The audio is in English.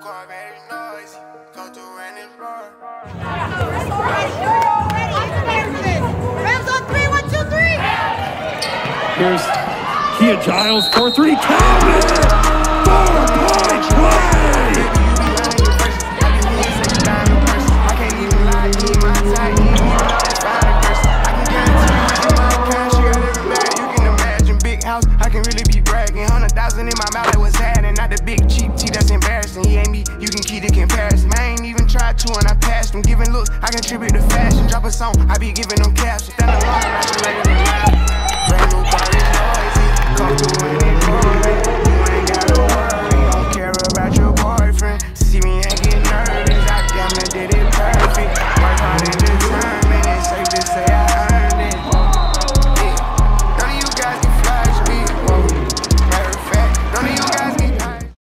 car very noisy. Go through and it's roar. Rams on three, one, two, three. Here's Kia Giles, 4-3, count! Four-point play! I can really be bragging. Hundred thousand in my mouth, that was sad, and not the big you can keep the comparison. I ain't even tried to, and I passed him. Giving looks, I contribute to fashion. Drop a song, I be giving them caps. Stand alone, I